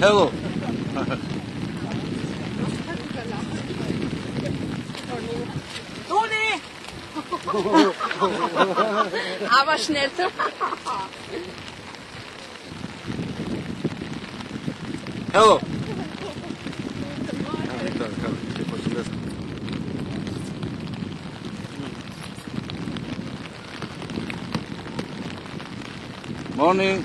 Hello. Toni! Aber schnell. Hello. Dessa. Morning.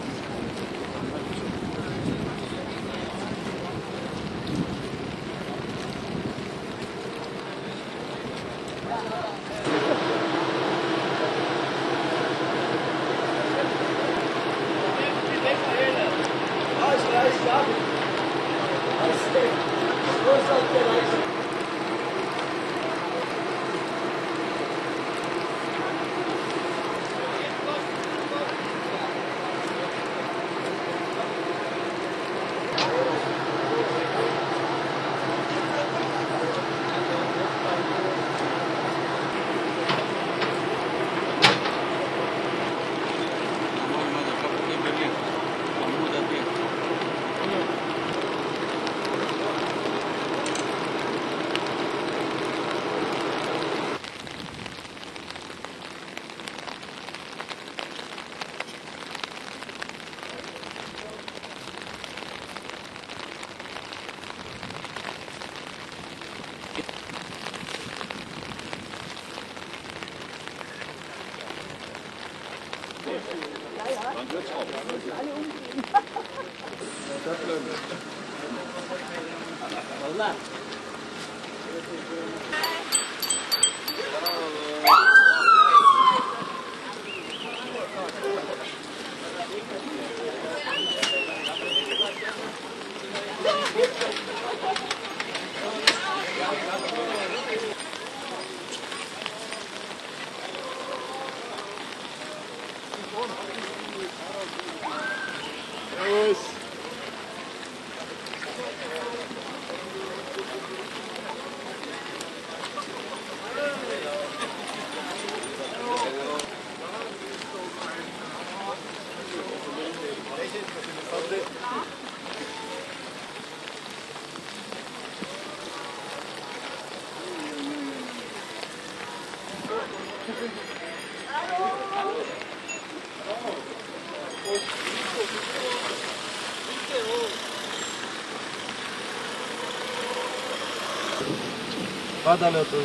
Valla. Badală tu.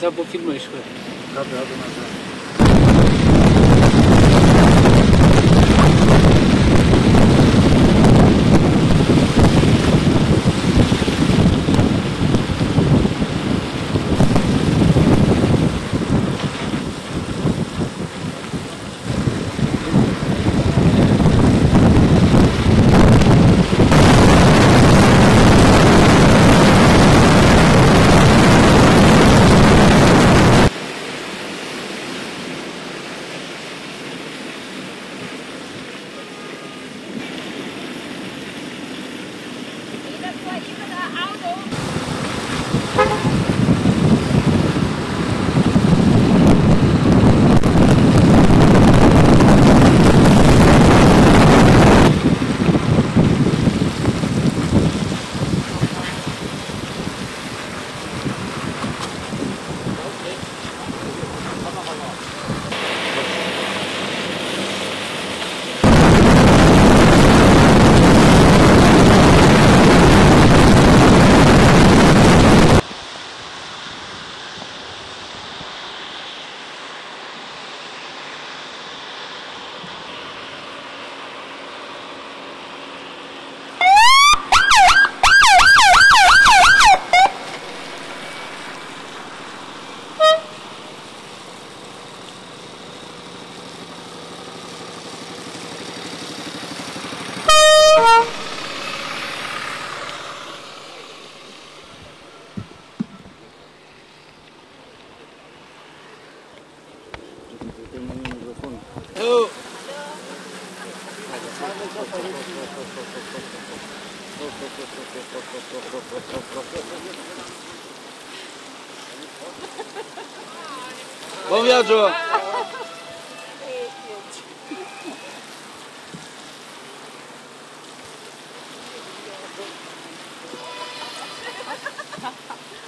Za pofilmuješ ga. Dobro, dobro, nazad. 범이야 줘.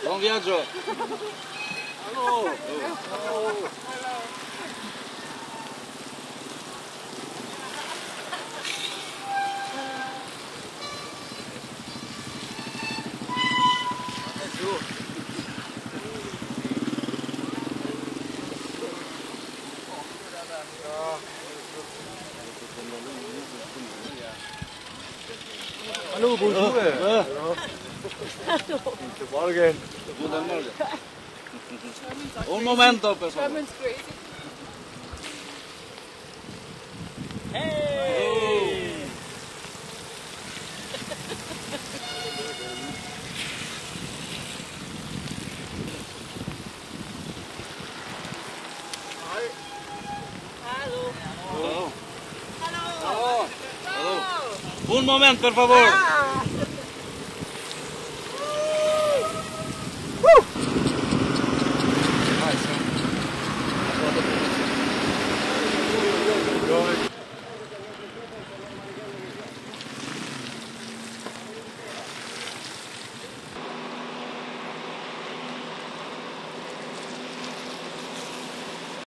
범이야 줘. Guten Morgen. Morgen. Un momento, per Un momento, por favor.